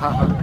Yeah.